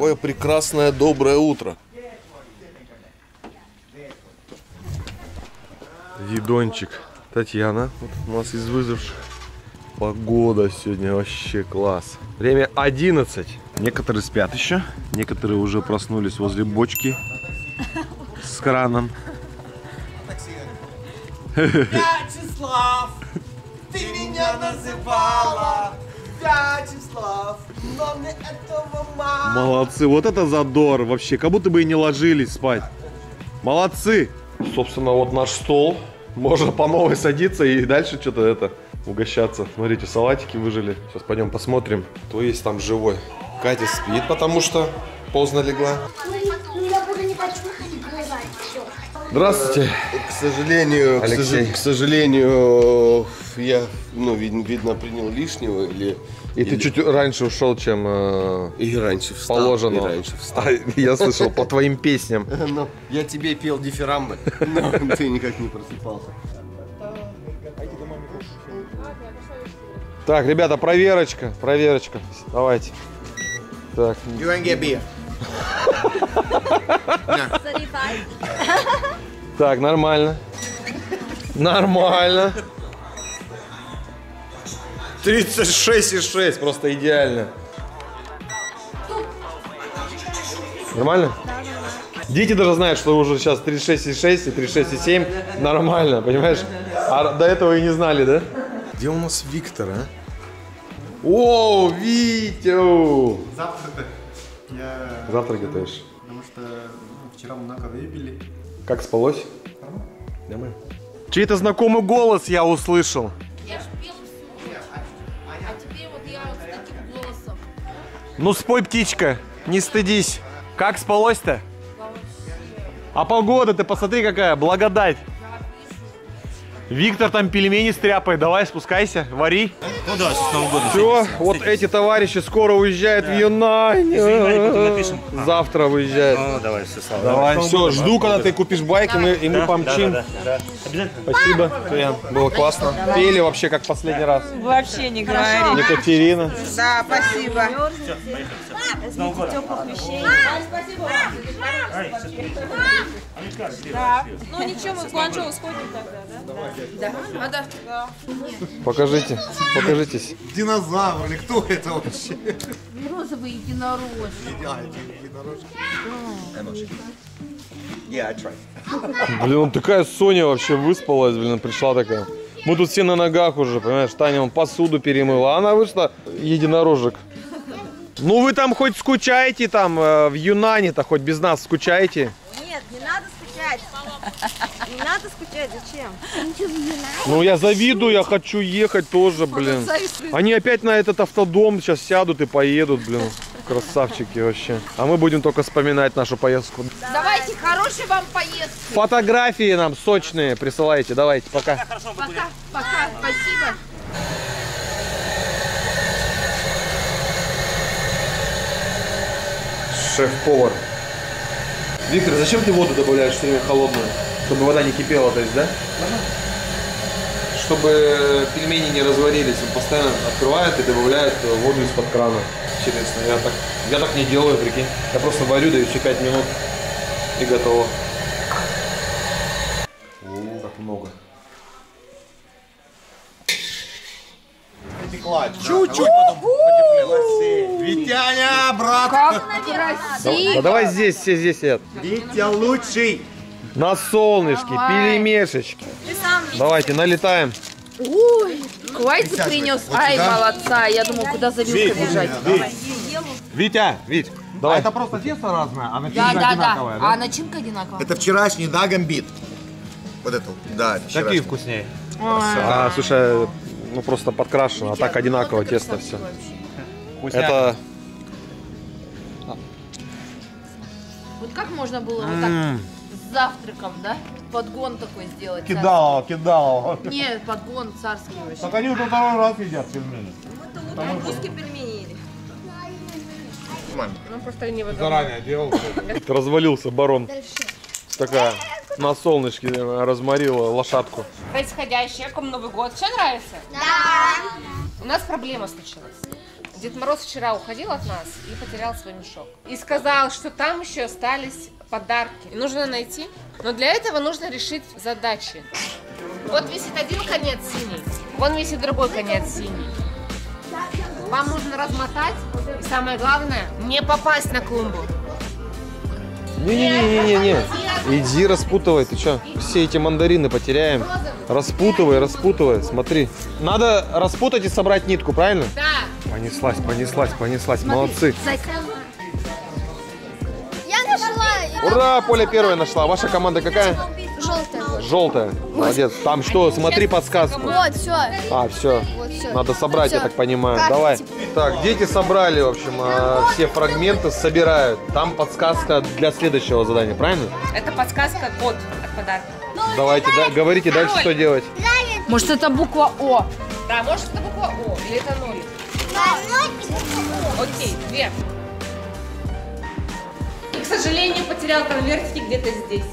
Какое прекрасное доброе утро. Видончик. Татьяна, вот у нас из выживших. Погода сегодня вообще класс. Время 11. Некоторые спят еще, некоторые уже проснулись возле бочки с краном. Вячеслав, ты меня называла Вячеслав, мне этого мало Молодцы, вот это задор вообще, как будто бы и не ложились спать. Молодцы. Собственно, вот наш стол. Можно по новой садиться и дальше что-то это угощаться. Смотрите, салатики выжили. Сейчас пойдем посмотрим, кто есть там живой. Катя спит, потому что поздно легла. Ну. Здравствуйте. К сожалению, к, Алексей. к сожалению, я, ну, вид- видно, принял лишнего или, И ты чуть раньше ушел, чем э, и раньше встал. положено. И раньше встал. А, я слышал по твоим песням. Ну, я тебе пел дифирамбы, но ты никак не просыпался. Так, ребята, проверочка, проверочка. Давайте. Так, You ain't get beer. так, нормально. Нормально. 36,6, просто идеально. Нормально? Дети даже знают, что уже сейчас 36,6 и 36,7 нормально, понимаешь? А до этого и не знали, да? Где у нас Виктор, а? О, Витю! Завтра я... Завтра готовишь. Потому что ну, вчера много выпили. Как спалось? Нормально. Чей-то знакомый голос я услышал. Ну спой, птичка, не стыдись. Как спалось-то? А погода, ты посмотри какая, благодать. Виктор там пельмени стряпает, давай спускайся, вари. Ну да, с Новым годом. Все, вот эти товарищи скоро уезжают в Юнань. Завтра уезжают. Ну, давай, все, слава. Давай, все, жду, когда ты купишь байк, и мы, и мы помчим. Да, да, да. Обязательно. Спасибо, Туян, было классно. Пели вообще как последний раз. Вообще не говори. Екатерина. Да, спасибо. С Новым годом. Ну ничего, мы в Гуанчжоу сходим тогда, да? Да. А да. Покажите, покажитесь. Динозавр или кто это вообще? Розовый единорог. Yeah, I tried. Блин, он такая Соня вообще выспалась, блин, пришла такая. Мы тут все на ногах уже, понимаешь, Таня он посуду перемыла, а она вышла единорожек. Ну вы там хоть скучаете там э, в Юнане-то, хоть без нас скучаете? Нет, не надо скучать. Не надо скучать, зачем? Ну я завидую, я хочу ехать тоже, блин. Они опять на этот автодом сейчас сядут и поедут, блин. Красавчики вообще. А мы будем только вспоминать нашу поездку. Давайте, хорошей вам поездки. Фотографии нам сочные присылайте, давайте, пока. Пока, пока, спасибо. Шеф-повар. Виктор, зачем ты воду добавляешь все время холодную? Чтобы вода не кипела, то есть, да? Чтобы пельмени не разварились. Он постоянно открывает и добавляет воду из-под крана. Интересно, я так, я так не делаю, прикинь. Я просто варю, даю еще 5 минут и готово. О, как много. Чуть-чуть брат! А давай здесь, все здесь сидят. Витя лучший! На солнышке, пельмешечки. Давайте, налетаем. Ой, Квайцы принес. Ай, молодца. Я думал, куда за вилкой бежать. Витя, Вить, давай. Это просто тесто разное, а Да, начинка да, одинаковая, да. А начинка одинаковая. Это вчерашний, да, гамбит? Вот это, да, Какие вчерашний. вкуснее? А, слушай, ну просто подкрашено, а так одинаково тесто все. Это Вот как можно было вот так с завтраком, да? Подгон такой сделать. Кидал, кидал. Нет, подгон царский вообще. Так они уже второй раз едят пельмени. Русские пельмени ели. Заранее делал. развалился барон. Такая на солнышке разморила лошадку. происходящее. Вам Новый год? Все нравится? Да. У нас проблема случилась. Дед Мороз вчера уходил от нас и потерял свой мешок. И сказал, что там еще остались подарки. И нужно найти. Но для этого нужно решить задачи. Вот висит один конец синий, вон висит другой конец синий. Вам нужно размотать, и самое главное, не попасть на клумбу. Не-не-не-не-не. Иди распутывай, ты чё? Все эти мандарины потеряем. Распутывай, распутывай, смотри. Надо распутать и собрать нитку, правильно? Да. Понеслась, понеслась, понеслась. Молодцы. Я нашла. Ура, Поля первая нашла. Ваша команда какая? Желтая. Желтая. Молодец. Там что? Смотри подсказку. Вот, все. А, все. Вот, все. Надо собрать, я Всё. так понимаю. Как Давай. типа? Так, дети собрали, в общем, а, все фрагменты, собирают. Там подсказка для следующего задания, правильно? Это подсказка код от подарка. Давайте, да, говорите дальше, что делать. Может, это буква О? Да, может это буква О или это нолик. Окей, две. И, к сожалению, потерял конвертики где-то здесь.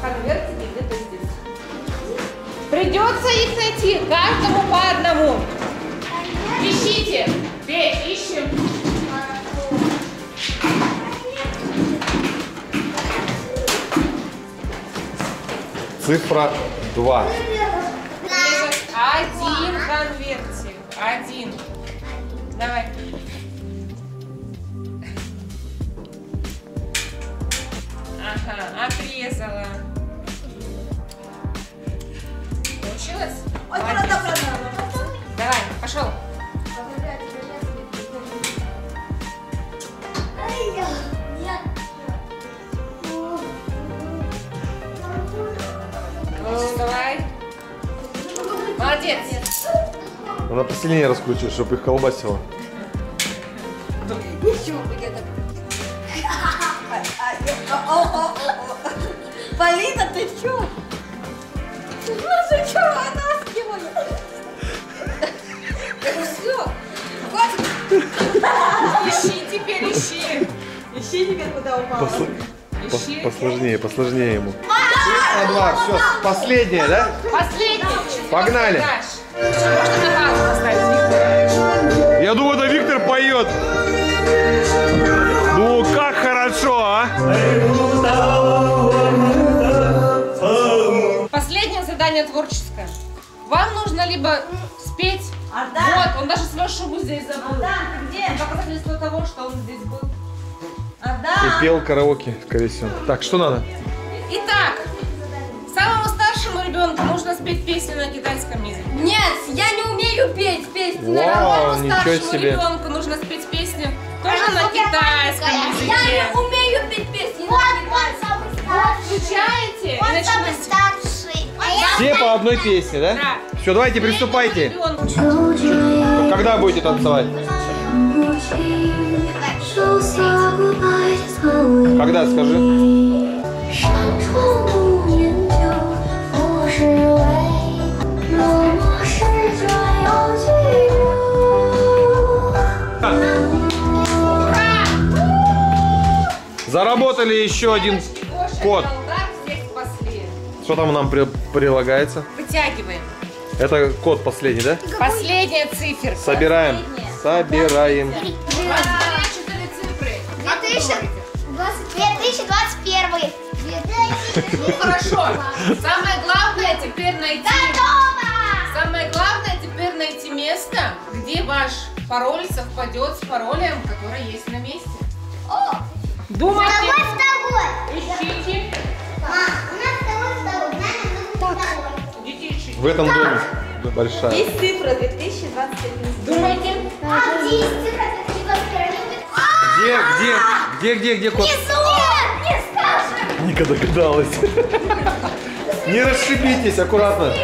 Конвертики где-то здесь. Придется их найти, каждому по одному. Ищите. Бей, ищем. Цифра 2. Один конвертик. Один. Давай. Ага, отрезала. Получилось? Молодец. Давай, пошел. Она посильнее раскручивает, чтобы их колбасило. Полина, ты чё? Ну ты чё, оттаскивай? Все, хватит. Ищи теперь, ищи. Ищи теперь, куда упала. Ищи. Посложнее, посложнее ему. Цифра 2, все, последняя, да? Последний. Погнали. Можно на? Я думаю, это Виктор поет. Ну, как хорошо, а? Последнее задание творческое. Вам нужно либо спеть. Ардан. Вот, он даже свою шубу здесь забыл. Ардан, ты где? Доказательство того, что он здесь был. Ардан. И пел караоке, скорее всего. Так, что надо? Итак, ребенку нужно спеть песню на китайском языке. Нет, я не умею петь песни. Вау, Второму ничего старшему себе. ребенку нужно спеть песню тоже на китайском Я языке. не умею петь песни. Вот самый старший. Включаете Он самый старший. А я Все по одной песне, да? Да. Все, давайте, приступайте. Когда будете танцевать? Когда, скажи? Заработали еще один код. Что там нам при- прилагается? Вытягиваем. Это код последний, да? Последняя циферка. Собираем. Собираем. 2000. думаете? 2021. Ну хорошо. Самое главное теперь найти. Готово! Самое главное теперь найти место, где ваш пароль совпадет с паролем, который есть на месте. Думайте. второй, второй. Ищите. В этом доме большая. Есть цифра 2021. Думайте. А где есть цифра 2021? Где, где, где, где, где код? Нет, не скажем. Ника догадалась. Не расшибитесь. Аккуратно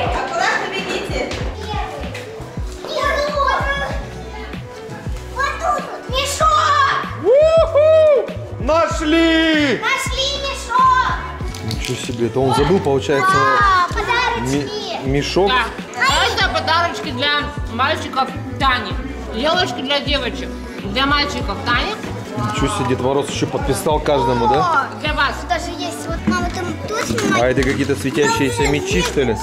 Нашли! Нашли мешок. Ничего себе, это он забыл, получается, А, подарочки. мешок. Да. Это подарочки для мальчиков Тани. Елочки для девочек. Для мальчиков Тани. Ничего себе, Дед Мороз еще подписал каждому, да? Для вас. Даже есть вот мама там тут снимает. А это какие-то светящиеся мечи, что ли?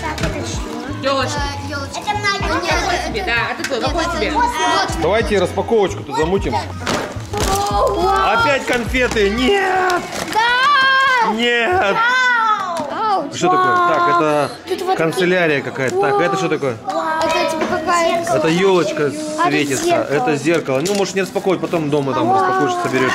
Так, это что? Елочки. Елочка. Это на тебе, да, это твой, какой тебе? Давайте распаковочку-то замутим. Опять конфеты! Нет! Да! Нет! Что такое? Так, это канцелярия какая-то. Так, это что такое? Это типа Это елочка светится. зеркало. Это зеркало. Ну, можешь не распаковывать, потом дома там распакуешь, соберешь.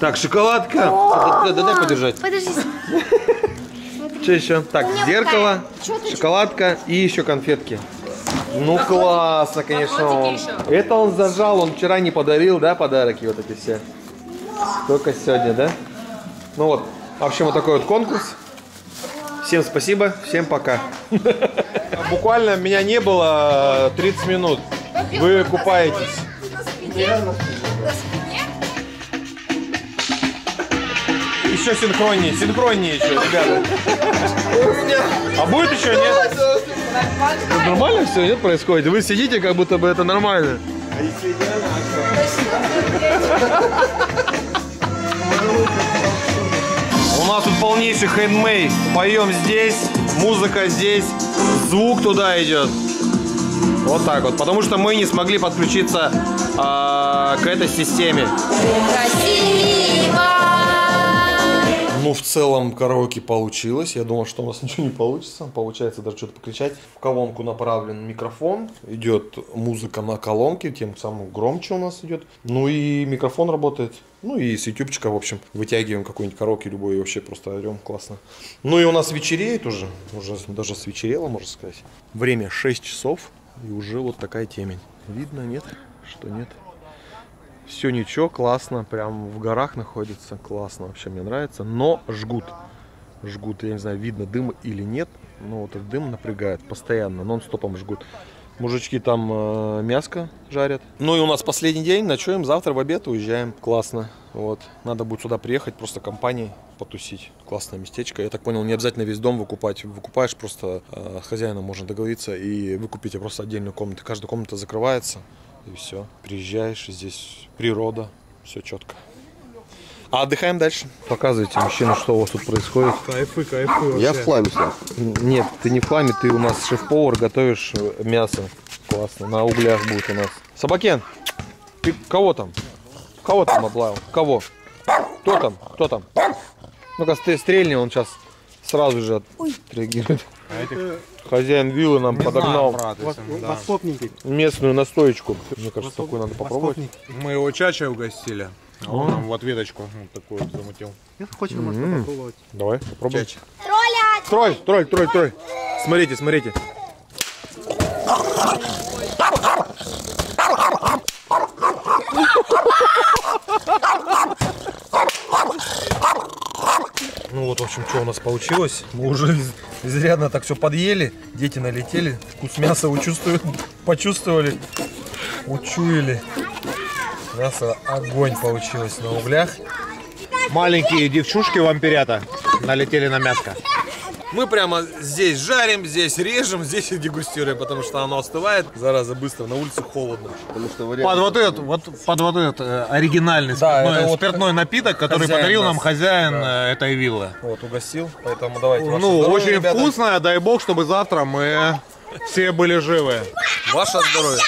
Так, шоколадка. Да, да, дай подержать. Подожди. Что еще? Так, зеркало, шоколадка и еще конфетки. Ну классно, конечно. Он. Это он зажал, он вчера не подарил, да, подарки вот эти все. Только сегодня, да? Ну вот, в общем, вот такой вот конкурс. Всем спасибо, всем пока. Буквально меня не было 30 минут. Вы купаетесь. Еще синхроннее, синхроннее еще, ребята. А будет еще, нет? Ну, Нормально все, нет, происходит? Вы сидите, как будто бы это нормально. У нас тут полнейший хендмейд. Поем здесь, музыка здесь, звук туда идет. Вот так вот. Потому что мы не смогли подключиться а, к этой системе. Ну, в целом караоке получилось. Я думал, что у нас ничего не получится. Получается даже что-то покричать. В колонку направлен микрофон. Идет музыка на колонке, тем самым громче у нас идет. Ну и микрофон работает. Ну и с ютубчика, в общем, вытягиваем какой-нибудь караоке любой и вообще просто орем классно. Ну и у нас вечереет уже. Уже даже свечерело, можно сказать. Время 6 часов. И уже вот такая темень. Видно, нет? Что нет? Все ничего, классно, прям в горах находится, классно, вообще мне нравится, но жгут, жгут, я не знаю, видно дым или нет, но вот этот дым напрягает постоянно, нон-стопом жгут. Мужички там э, мяско жарят. Ну и у нас последний день, ночуем, завтра в обед уезжаем, классно. Вот, надо будет сюда приехать, просто компанией потусить. Классное местечко. Я так понял, не обязательно весь дом выкупать. Выкупаешь просто э, с хозяином можно договориться и выкупите просто отдельную комнату. Каждая комната закрывается. И все. Приезжаешь, здесь природа, все четко. А отдыхаем дальше. Показывайте, мужчина, что у вас тут происходит. Кайфы, кайфы Я в хламе, Слав. Нет, ты не в хламе, ты у нас шеф-повар, готовишь мясо. Классно, на углях будет у нас. Собакен, ты кого там? Кого там облаял? Кого? Кто там? Кто там? Ну-ка, ты стрельни, он сейчас сразу же отреагирует. Хозяин виллы нам подогнал местную настоечку. Мне кажется, такую надо попробовать. Мы его чача угостили. А он нам в ответочку вот такую вот замутил. Давай, попробуем. Тролль, тролль, тролль, тролль. Смотрите, смотрите. Вот, в общем, что у нас получилось. Мы уже из- изрядно так все подъели. Дети налетели. Вкус мяса учувствуют, почувствовали, учуяли. Мясо огонь получилось на углях. Маленькие девчушки вампирята налетели на мяско. Мы прямо здесь жарим, здесь режем, здесь и дегустируем, потому что оно остывает. Зараза, быстро, на улице холодно. Потому что Под вот этот, вот под вот этот э, оригинальный Да, спиртной, это вот спиртной напиток, который подарил нам нас. хозяин э, этой виллы. Вот, угостил, поэтому давайте. ваше Ну, здоровье, очень ребята. вкусное, дай бог, чтобы завтра мы все были живы. Ваше здоровье.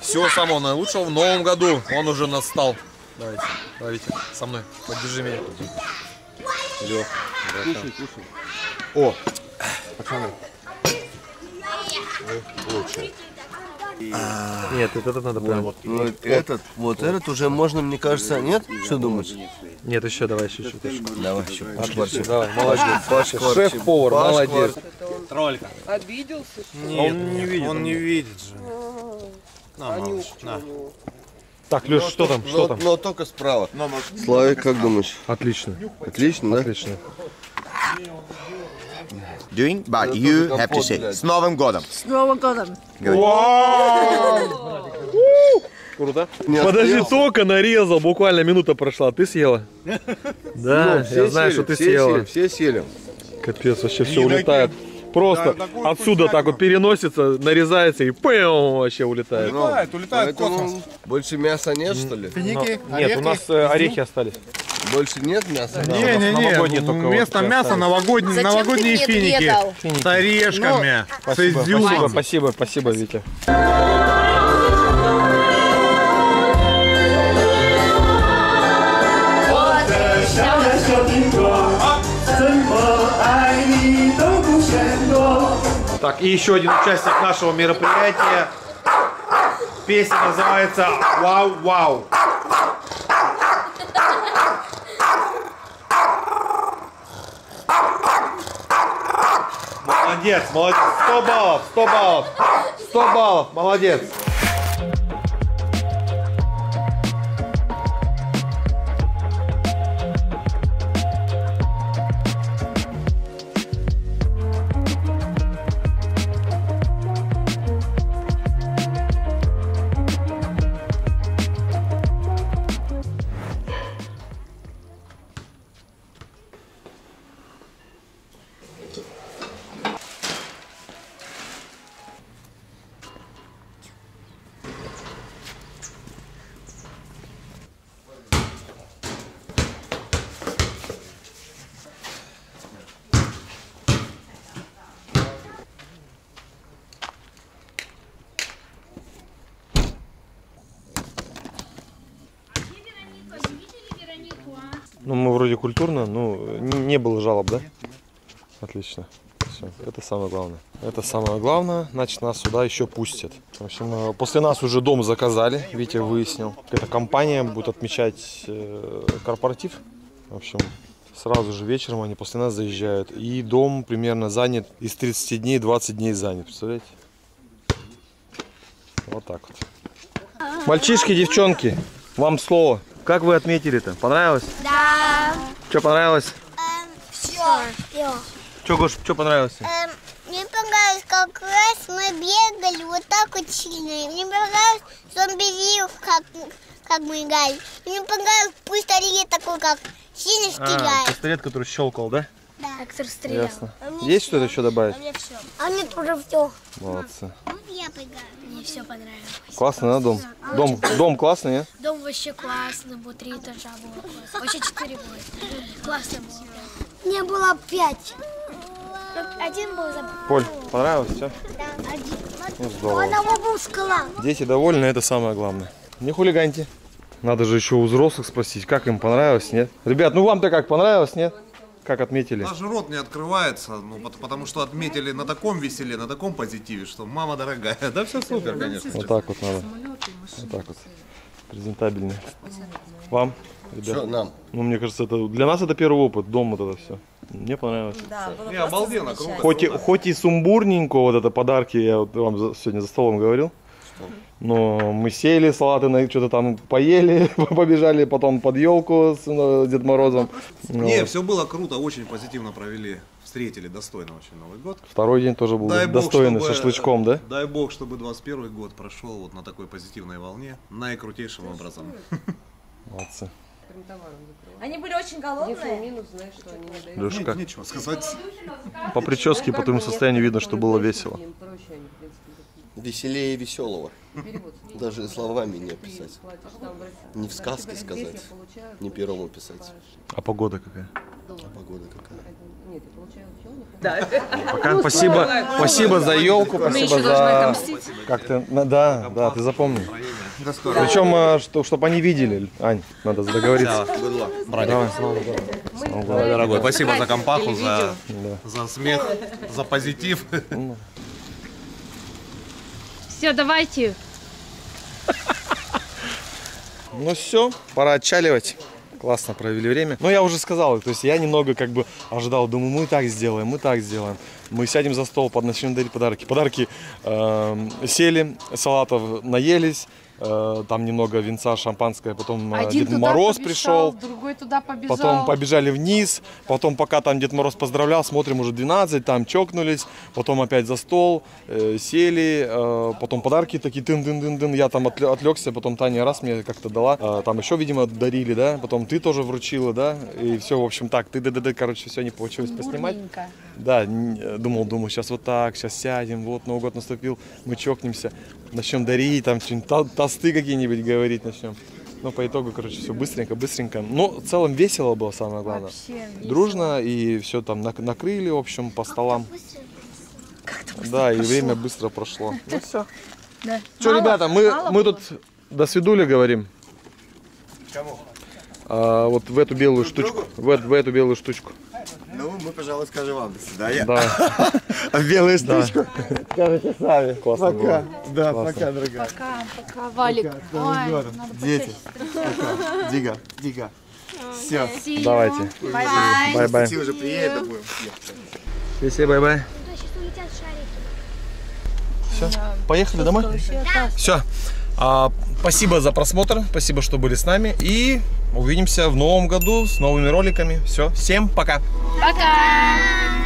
Всего самого наилучшего в новом году. Он уже настал. Давайте, давайте, со мной. Поддержи меня. Лёх, Кушай, кушай. О, пацаны. Вы лучшие. Нет, вот это надо прям. Ну, вот этот, вот этот уже можно, мне кажется, нет? Что думаешь? Нет, еще давай еще чуть-чуть. Давай еще. Отлично, давай, молодец. Пашкварчик. Шеф-повар, молодец. Обиделся? Он не видит. Он не видит же. На, малыш, на. Так, Леш, что там? Что Но, там? но только справа. Славик, как думаешь? Отлично, Отлично, да? отлично. Doing, but you have to say. С Новым годом! С Новым годом. Круто. Подожди, только нарезал, буквально минута прошла. Ты съела? Да, Ну, все я знаю, что ты все съела. сели, Все сели. Капец, вообще все улетает. Просто Да, такую отсюда так вот переносится, нарезается и пэм, вообще улетает. Улетает, улетает в Поэтому космос. больше мяса нет, что ли? Финики, Нет, у нас э, орехи остались. Больше нет мяса? новогодние Не-не-не, только вместо вот мяса остались. новогодние, Зачем новогодние финики. дал? С орешками, с Спасибо, изюмом. спасибо, спасибо, Витя. И еще один участник нашего мероприятия. Песня называется «Вау, вау». Молодец, молодец. 100 баллов, 100 баллов. 100 баллов, молодец. Вроде культурно, ну, не, было жалоб, да? Отлично. Все, это самое главное. Это самое главное, значит, нас сюда еще пустят. В общем, э, после нас уже дом заказали, Витя выяснил. Эта компания будет отмечать э, корпоратив. В общем, сразу же вечером они после нас заезжают. И дом примерно занят, из 30 дней 20 дней занят, представляете? Вот так вот. Мальчишки, девчонки, вам слово. Как вы отметили-то? Понравилось? Да. Что понравилось? Все. Все. Что, Гош, что понравилось? Эм, мне понравилось, как раз мы бегали вот так вот сильно. Мне понравилось зомби как, как мы играли. Мне понравилось пистолет такой, как сильно А, стреляет. пистолет, который щелкал, да? Да. Стрелял. Ясно. Есть что-то еще добавить? мне все. А мне тоже все. Молодцы. Вот я поиграю. Мне все понравилось. Классный, да, дом? Дом, дом классный, не? Дом вообще классный был, три этажа было классно. Вообще четыре было. Классно было. Мне было пять. Один был забыл. Поль, понравилось все? Да, один. Ну, здорово. Скала. Дети довольны, это самое главное. Не хулиганьте. Надо же еще у взрослых спросить, как им понравилось, нет? Ребят, ну вам-то как, понравилось, нет? Как отметили? Даже рот не открывается, ну, пот- потому что отметили на таком веселе, на таком позитиве, что мама дорогая. Да все супер, конечно. Вот так вот надо. Вот так вот. Презентабельно. Вам, ребят? Что нам? Ну, мне кажется, это для нас это первый опыт, дом вот это все. Мне понравилось. Да, было Не, обалденно, круто. Хоть и, хоть и сумбурненько, вот это подарки, я вот вам за- сегодня за столом говорил. Но мы сели, салаты на что-то там поели, побежали потом под елку с э, Дед Морозом. Не, Вот. все было круто, очень позитивно провели. Встретили достойно очень Новый год. Второй день тоже был Дай бог, достойный, чтобы- шашлычком, да? Дай бог, чтобы 21 год прошел вот на такой позитивной волне, наикрутейшим образом. Молодцы. Они были очень голодные. Лешка, Нечего сказать. по прическе, по твоему состоянию видно, что было весело. Веселее веселого. Даже словами не описать. Не в сказке сказать, не пером описать. А погода какая? А погода какая. Пока. Спасибо, спасибо за елку, спасибо за... Как ты, на- да, да, ты запомни. Причем, э, что, чтобы они видели, Ань, надо договориться. Давай. Дорогой, спасибо за компаху, за, за смех, за позитив. Все, давайте. Ну все, пора отчаливать. Классно провели время. Но я уже сказал, то есть я немного как бы ожидал, думаю, мы так сделаем, мы так сделаем. Мы сядем за стол, под начнем дарить подарки. Подарки эм, сели, салатов наелись, э, там немного винца, шампанское, потом э, Один Дед Мороз побежал, пришел. другой туда побежал. Потом побежали вниз, потом пока там Дед Мороз поздравлял, смотрим уже 12, там чокнулись, потом опять за стол, э, сели, э, потом подарки такие тын дын дын дын я там отвлекся, потом Таня раз мне как-то дала, э, там еще, видимо, дарили, да, потом ты тоже вручила, да, и все, в общем, так, ты ды ды короче, все не получилось поснимать. Да, думал, думаю, сейчас вот так, сейчас сядем, вот Новый год наступил, мы чокнемся, начнем дарить, там что-нибудь то- тосты какие-нибудь говорить начнем. Но по итогу, короче, все быстренько, быстренько. Но в целом весело было самое главное. Вообще весело. Дружно и все там нак- накрыли, в общем, по столам. Да, и время быстро прошло. Ну все. Да. Что, Мало- ребята, мы, мало мы было? тут до свидули говорим. Кому? А, вот в эту белую штучку. В, в эту белую штучку. Ну, мы, пожалуй, скажем вам до свидания. Да. А белую Да. штучку? Скажите сами. Классно Пока. было. Да, Классно. пока, дорогая. Пока, пока, Валик. Ой, Дети. Пока. Дига, Дига. Все. Давайте. Bye-bye. Ти уже приедет, будем. Все, bye-bye. Сейчас улетят шарики. Все, поехали домой? Все. А, спасибо за просмотр, спасибо, что были с нами. И увидимся в новом году с новыми роликами. Все, всем пока. Пока.